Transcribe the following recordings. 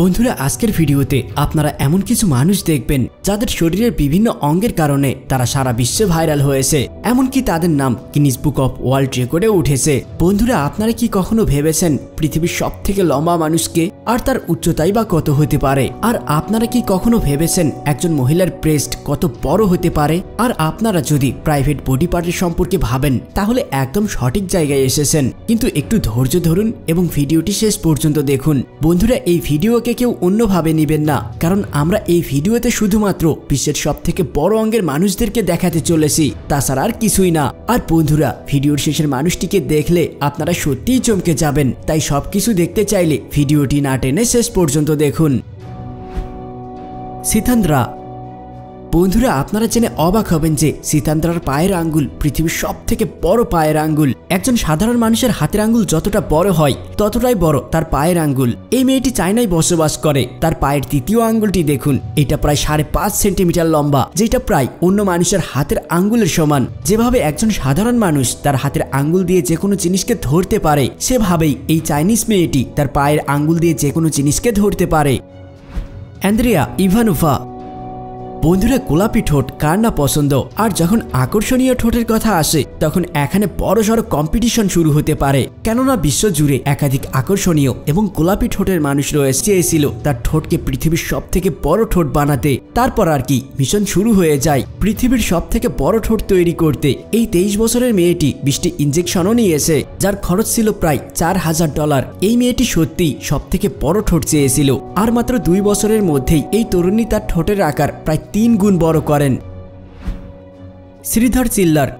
বন্ধুরা, আজকের ভিডিওতে আপনারা এমন কিছু মানুষ দেখবেন যাদের শরীরের বিভিন্ন অঙ্গের কারণে তারা সারা বিশ্বে ভাইরাল হয়েছে। এমনকি তাদের নাম গিনিস বুক অফ ওয়ার্ল্ড রেকর্ডে উঠেছে। বন্ধুরা, আপনারা কি কখনো ভেবেছেন পৃথিবীর সব থেকে লম্বা মানুষকে আর তার উচ্চতাই বা কত হতে পারে? আর আপনারা কি কখনো ভেবেছেন একজন মহিলার ব্রেস্ট কত বড় হতে পারে? আর আপনারা যদি প্রাইভেট বডি পার্টের সম্পর্কে ভাবেন, তাহলে একদম সঠিক জায়গায় এসেছেন। কিন্তু একটু ধৈর্য ধরুন এবং ভিডিওটি শেষ পর্যন্ত দেখুন। বন্ধুরা, এই ভিডিওকে কেউ অন্যভাবে নেবেন না, কারণ আমরা এই ভিডিওতে শুধুমাত্র বিশ্বের সব থেকে বড় অঙ্গের মানুষদেরকে দেখাতে চলেছি, তাছাড়া আর কিছুই না। আর বন্ধুরা, ভিডিওর শেষের মানুষটিকে দেখলে আপনারা সত্যিই চমকে যাবেন। তাই সবকিছু দেখতে চাইলে ভিডিওটি না টেনে শেষ পর্যন্ত দেখুন। সিথান্দ্রা বন্ধুরা, আপনারা জেনে অবাক হবেন যে সীতান্দ্রার পায়ের আঙ্গুল পৃথিবীর সব থেকে বড় পায়ের আঙ্গুল। একজন সাধারণ মানুষের হাতের আঙ্গুল যতটা বড় হয়, ততটাই বড় তার পায়ের আঙ্গুল। এই মেয়েটি চায়নায় বসবাস করে। তার পায়ের তৃতীয় আঙ্গুলটি দেখুন। এটা প্রায় সাড়ে পাঁচ সেন্টিমিটার লম্বা, যেটা প্রায় অন্য মানুষের হাতের আঙ্গুলের সমান। যেভাবে একজন সাধারণ মানুষ তার হাতের আঙ্গুল দিয়ে যে কোনো জিনিসকে ধরতে পারে, সেভাবেই এই চাইনিজ মেয়েটি তার পায়ের আঙ্গুল দিয়ে যে কোনো জিনিসকে ধরতে পারে। অ্যান্দ্রিয়া ইভানোভা বন্ধুরা গোলাপি ঠোঁট কার না পছন্দ? আর যখন আকর্ষণীয় ঠোঁটের কথা আসে, তখন এখানে বড় সড়ো কম্পিটিশন শুরু হতে পারে। কেননা বিশ্ব জুড়ে একাধিক আকর্ষণীয় এবং গোলাপি ঠোঁটের মানুষ রয়েছে চেয়েছিল তার ঠোঁটকে পৃথিবীর সব থেকে বড় ঠোঁট বানাতে। তারপর আর কি মিশন শুরু হয়ে যায় পৃথিবীর সব থেকে বড় ঠোঁট তৈরি করতে। এই তেইশ বছরের মেয়েটি বৃষ্টি ইঞ্জেকশনও নিয়েছে, যার খরচ ছিল প্রায় চার হাজার ডলার এই মেয়েটি সত্যি সব থেকে বড় ঠোঁট চেয়েছিল। আর মাত্র দুই বছরের মধ্যেই এই তরুণী তার ঠোঁটের আকার প্রায় তিন গুণ বড় করেন। শ্রীধর চিল্লার,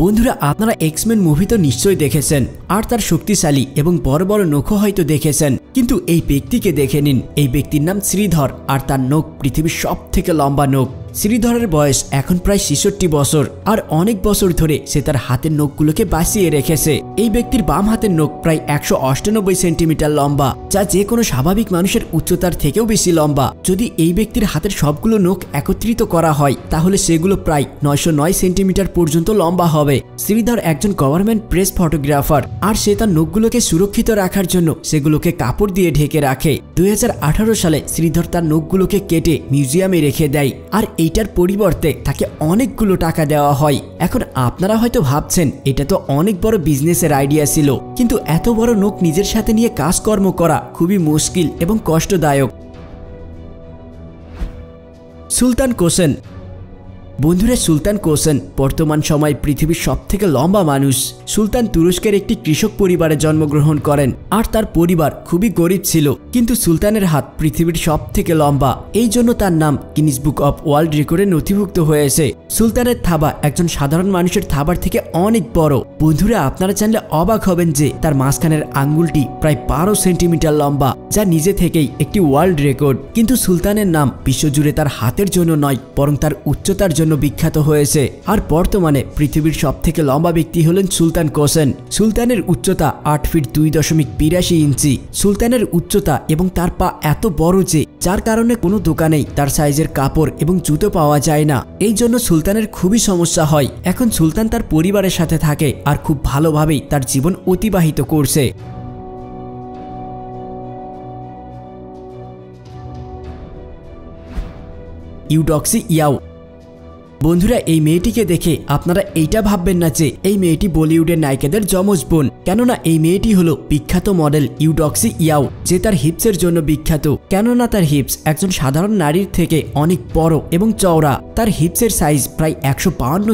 বন্ধুরা, আপনারা এক্সমেন মুভি তো নিশ্চয়ই দেখেছেন, আর তার শক্তিশালী এবং বড় বড় নখও হয়তো দেখেছেন, কিন্তু এই ব্যক্তিকে দেখে নিন। এই ব্যক্তির নাম শ্রীধর, আর তার নখ পৃথিবীর সব থেকে লম্বা নখ। শ্রীধরের বয়স এখন প্রায় ছেষট্টি বছর, আর অনেক বছর ধরে সে তার হাতের নখগুলোকে বাঁচিয়ে রেখেছে। এই ব্যক্তির বাম হাতের নখ প্রায় একশো অষ্টানব্বই সেন্টিমিটার লম্বা, যা যে কোনো স্বাভাবিক মানুষের উচ্চতার থেকেও বেশি লম্বা। যদি এই ব্যক্তির হাতের সবগুলো নখ একত্রিত করা হয়, তাহলে সেগুলো প্রায় নয়শো নয় সেন্টিমিটার পর্যন্ত লম্বা হবে। শ্রীধর একজন গভর্নমেন্ট প্রেস ফটোগ্রাফার, আর সে তার নখগুলোকে সুরক্ষিত রাখার জন্য সেগুলোকে কাপড় দিয়ে ঢেকে রাখে। দুই হাজার আঠারো সালে শ্রীধর তার নখগুলোকে কেটে মিউজিয়ামে রেখে দেয়, আর এইটার পরিবর্তে তাকে অনেকগুলো টাকা দেওয়া হয়। এখন আপনারা হয়তো ভাবছেন, এটা তো অনেক বড় বিজনেসের আইডিয়া ছিল। কিন্তু এত বড় নোক নিজের সাথে নিয়ে কাজকর্ম করা খুবই মুশকিল এবং কষ্টদায়ক। সুলতান কোসেন বন্ধুরা, সুলতান কোসেন বর্তমান সময় পৃথিবীর সব থেকে লম্বা মানুষ। সুলতান তুরস্কের একটি কৃষক পরিবারে জন্মগ্রহণ করেন আর তার পরিবার খুবই গরিব ছিল, কিন্তু সুলতানের হাত পৃথিবীর সব থেকে লম্বা। এই জন্য তার নাম গিনিস বুক অফ ওয়ার্ল্ড রেকর্ডে নথিভুক্ত হয়েছে। সুলতানের থাবা একজন সাধারণ মানুষের থাবার থেকে অনেক বড়। বন্ধুরা, আপনারা জানলে অবাক হবেন যে তার মাঝখানের আঙ্গুলটি প্রায় বারো সেন্টিমিটার লম্বা, যা নিজে থেকেই একটি ওয়ার্ল্ড রেকর্ড কিন্তু সুলতানের নাম বিশ্বজুড়ে তার হাতের জন্য নয়, বরং তার উচ্চতার জন্য বিখ্যাত হয়েছে। আর বর্তমানে পৃথিবীর সব থেকে লম্বা ব্যক্তি হলেন সুলতান কোসেন। সুলতানের উচ্চতা আট ফিট দুই দশমিক বিরাশি ইঞ্চি। সুলতানের উচ্চতা এবং তার পা এত বড় যে, যার কারণে কোনো দোকানেই তার সাইজের কাপড় এবং জুতো পাওয়া যায় না। এই জন্য সুলতানের খুবই সমস্যা হয়। এখন সুলতান তার পরিবারের সাথে থাকে আর খুব ভালোভাবেই তার জীবন অতিবাহিত করছে। ইউডক্সি ইয়াও বন্ধুরা, এই মেয়েটিকে দেখে আপনারা এইটা ভাববেন না যে এই মেয়েটি বলিউডের নায়িকাদের যমজ বোন। কেননা এই মেয়েটি হলো বিখ্যাত মডেল ইউডক্সি ইয়াও, যে তার হিপসের জন্য বিখ্যাত। কেননা তার হিপস একজন সাধারণ নারীর থেকে অনেক বড় এবং চওড়া। তার হিপসের সাইজ প্রায় একশো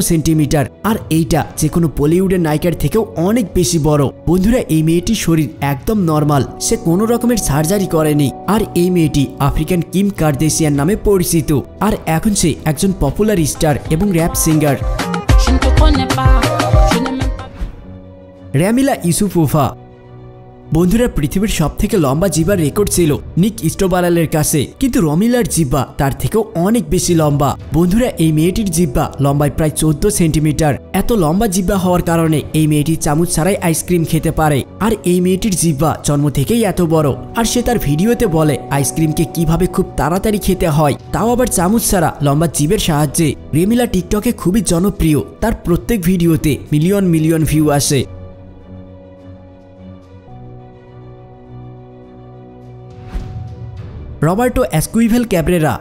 সেন্টিমিটার, আর এইটা যে কোনো বলিউডের নায়িকার থেকেও অনেক বেশি বড়। বন্ধুরা, এই মেয়েটির শরীর একদম নর্মাল, সে কোনো রকমের সার্জারি করেনি। আর এই মেয়েটি আফ্রিকান কিম কার্দেশিয়ান নামে পরিচিত। আর এখন সে একজন পপুলার স্টার এবং র্যাপ সিঙ্গার। র্যামিলা ইসুফুফা বন্ধুরা, পৃথিবীর সব থেকে লম্বা জিবার রেকর্ড ছিল নিক ইস্টোবারালের কাছে। কিন্তু রমিলার জিব্বা তার থেকেও অনেক বেশি লম্বা। বন্ধুরা, এই মেয়েটির জিব্বা লম্বায় প্রায় চোদ্দ সেন্টিমিটার। এত লম্বা জিব্বা হওয়ার কারণে এই মেয়েটি চামচ ছাড়াই আইসক্রিম খেতে পারে। আর এই মেয়েটির জিব্বা জন্ম থেকেই এত বড়। আর সে তার ভিডিওতে বলে, আইসক্রিমকে কীভাবে খুব তাড়াতাড়ি খেতে হয়? তাও আবার চামচ ছাড়া লম্বা জিবের সাহায্যে। রেমিলা টিকটকে খুবই জনপ্রিয়। তার প্রত্যেক ভিডিওতে মিলিয়ন মিলিয়ন ভিউ আসে। রবার্টো অ্যাসকুইভেল ক্যাবরেরা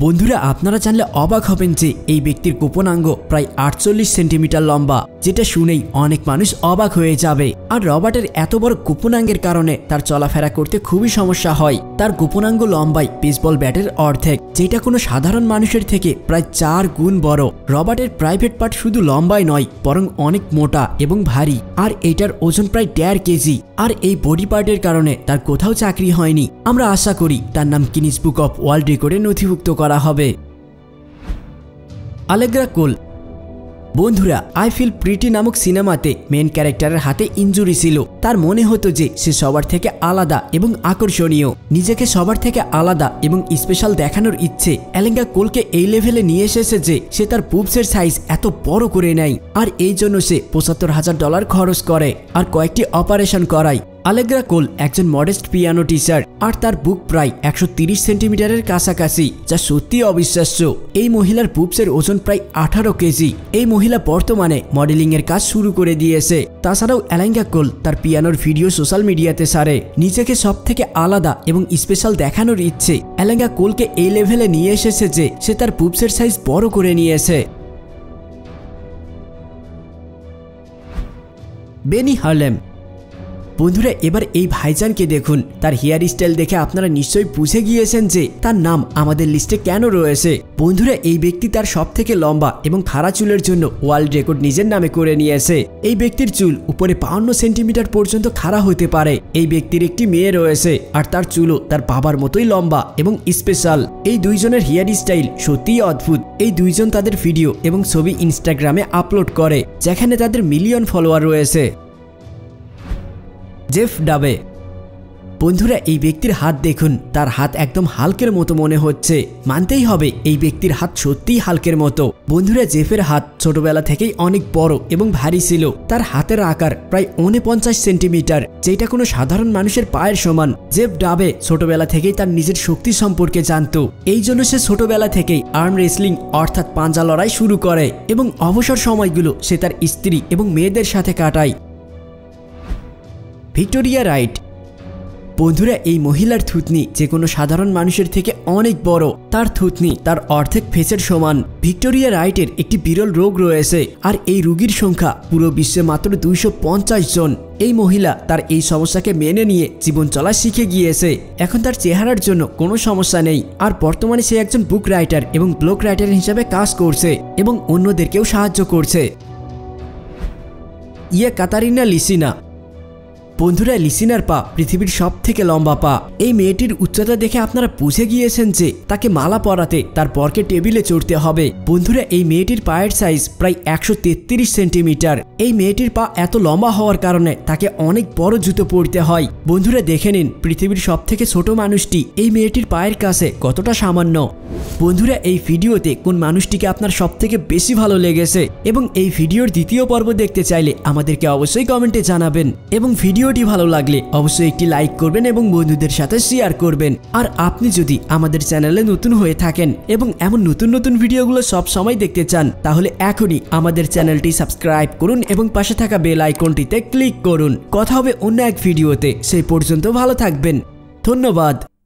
বন্ধুরা, আপনারা জানলে অবাক হবেন যে এই ব্যক্তির গোপনাঙ্গ প্রায় আটচল্লিশ সেন্টিমিটার লম্বা, যেটা শুনেই অনেক মানুষ অবাক হয়ে যাবে। আর রবার্টের এত বড় গোপনাঙ্গের কারণে তার চলাফেরা করতে খুবই সমস্যা হয়। তার গোপনাঙ্গ লম্বাই বেসবল ব্যাটের অর্ধেক, যেটা কোনো সাধারণ মানুষের থেকে প্রায় চার গুণ বড়। রবার্টের প্রাইভেট পার্ট শুধু লম্বাই নয়, বরং অনেক মোটা এবং ভারী। আর এটার ওজন প্রায় দেড় কেজি। আর এই বডি পার্টের কারণে তার কোথাও চাকরি হয়নি। আমরা আশা করি তার নাম কিনিস বুক অফ ওয়ার্ল্ড রেকর্ডে নথিভুক্ত করা হবে। আলেগ্রা কোল। বন্ধুরা, আই ফিল প্রিটি নামক সিনেমাতে মেন ক্যারেক্টারের হাতে ইঞ্জুরি ছিল। তার মনে হতো যে সে সবার থেকে আলাদা এবং আকর্ষণীয়। নিজেকে সবার থেকে আলাদা এবং স্পেশাল দেখানোর ইচ্ছে। অ্যালেঙ্গা কোলকে এই লেভেলে নিয়ে এসেছে যে সে তার পুপসের সাইজ এত বড় করে নেয়। আর এই জন্য সে পঁচাত্তর হাজার ডলার খরচ করে। আর কয়েকটি অপারেশন করায়। আলেগ্রা কোল একজন মডেস্ট পিয়ানো টিচার আর তার বুক প্রায় একশো সেন্টিমিটারের কাছাকাছি, যা সত্যি অবিশ্বাস্য। এই মহিলার পুপসের ওজন প্রায় আঠারো কেজি। এই মহিলা বর্তমানে মডেলিং এর কাজ শুরু করে দিয়েছে। তাছাড়াও অ্যালেঙ্গা কোল তার পিয়ানোর ভিডিও সোশ্যাল মিডিয়াতে সারে। নিজেকে সব থেকে আলাদা এবং স্পেশাল দেখানোর ইচ্ছে। অ্যালেঙ্গা কোলকে এই লেভেলে নিয়ে এসেছে যে, সে তার পুপসের সাইজ বড় করে নিয়েছে। বেনি হার্লেম বন্ধুরা, এবার এই ভাইজানকে দেখুন। তার হেয়ার স্টাইল দেখে আপনারা নিশ্চয়ই বুঝে গিয়েছেন যে তার নাম আমাদের লিস্টে কেন রয়েছে। বন্ধুরা, এই ব্যক্তি তার সব থেকে লম্বা এবং খাড়া চুলের জন্য ওয়ার্ল্ড রেকর্ড নিজের নামে করে নিয়েছে। এই ব্যক্তির চুল উপরে বাউন্ন সেন্টিমিটার পর্যন্ত খাড়া হতে পারে। এই ব্যক্তির একটি মেয়ে রয়েছে আর তার চুলও তার বাবার মতোই লম্বা এবং স্পেশাল এই দুইজনের হেয়ার স্টাইল সত্যিই অদ্ভুত। এই দুইজন তাদের ভিডিও এবং ছবি ইনস্টাগ্রামে আপলোড করে, যেখানে তাদের মিলিয়ন ফলোয়ার রয়েছে। জেফ ডাবে, বন্ধুরা, এই ব্যক্তির হাত দেখুন। তার হাত একদম হালকের মতো মনে হচ্ছে। মানতেই হবে, এই ব্যক্তির হাত সত্যিই হালকের মতো। বন্ধুরা, জেফের হাত ছোটবেলা থেকেই অনেক বড় এবং ভারী ছিল। তার হাতের আকার প্রায় পঞ্চাশ সেন্টিমিটার, যেটা কোনো সাধারণ মানুষের পায়ের সমান। জেফ ডাবে ছোটবেলা থেকেই তার নিজের শক্তি সম্পর্কে জানতো। এই জন্য সে ছোটবেলা থেকেই আর্ম রেসলিং, অর্থাৎ পাঞ্জা লড়াই শুরু করে এবং অবসর সময়গুলো সে তার স্ত্রী এবং মেয়েদের সাথে কাটায়। Victoria Wright. বন্ধুরা, এই মহিলার থুতনি যে কোনো সাধারণ মানুষের থেকে অনেক বড়, তার থুতনি তার অর্ধেক ফেসের সমান। ভিক্টোরিয়া রাইটের একটি বিরল রোগ রয়েছে আর এই রোগীর সংখ্যা পুরো বিশ্বে মাত্র দুইশো পঞ্চাশ জন। এই মহিলা তার এই সমস্যাকে মেনে নিয়ে জীবন চলা শিখে গিয়েছে। এখন তার চেহারার জন্য কোনো সমস্যা নেই। আর বর্তমানে সে একজন বুক রাইটার এবং ব্লগ রাইটার হিসাবে কাজ করছে এবং অন্যদেরকেও সাহায্য করছে। ইয়ে কাতারিনা লিসিনা বন্ধুরা লিসিনার পা পৃথিবীর সব থেকে লম্বা পা। এই মেয়েটির উচ্চতা দেখে আপনারা বুঝে গিয়েছেন যে তাকে মালা পরাতে তার পরকে টেবিলে চড়তে হবে। বন্ধুরা, এই মেয়েটির পায়ের সাইজ প্রায় একশো তেত্রিশ সেন্টিমিটার। এই মেয়েটির পা এত লম্বা হওয়ার কারণে তাকে অনেক বড় জুতো পরতে হয়। বন্ধুরা, দেখে নিন পৃথিবীর সব থেকে ছোট মানুষটি এই মেয়েটির পায়ের কাছে কতটা সামান্য। বন্ধুরা, এই ভিডিওতে কোন মানুষটিকে আপনার সব থেকে বেশি ভালো লেগেছে এবং এই ভিডিওর দ্বিতীয় পর্ব দেখতে চাইলে আমাদেরকে অবশ্যই কমেন্টে জানাবেন। এবং ভিডিওটি ভালো লাগলে অবশ্যই একটি লাইক করবেন এবং বন্ধুদের সাথে শেয়ার করবেন। আর আপনি যদি আমাদের চ্যানেলে নতুন হয়ে থাকেন এবং এমন নতুন নতুন ভিডিওগুলো সব সময় দেখতে চান, তাহলে এখনই আমাদের চ্যানেলটি সাবস্ক্রাইব করুন এবং পাশে থাকা বেল আইকনটিতে ক্লিক করুন। কথা হবে অন্য এক ভিডিওতে। সেই পর্যন্ত ভালো থাকবেন। ধন্যবাদ।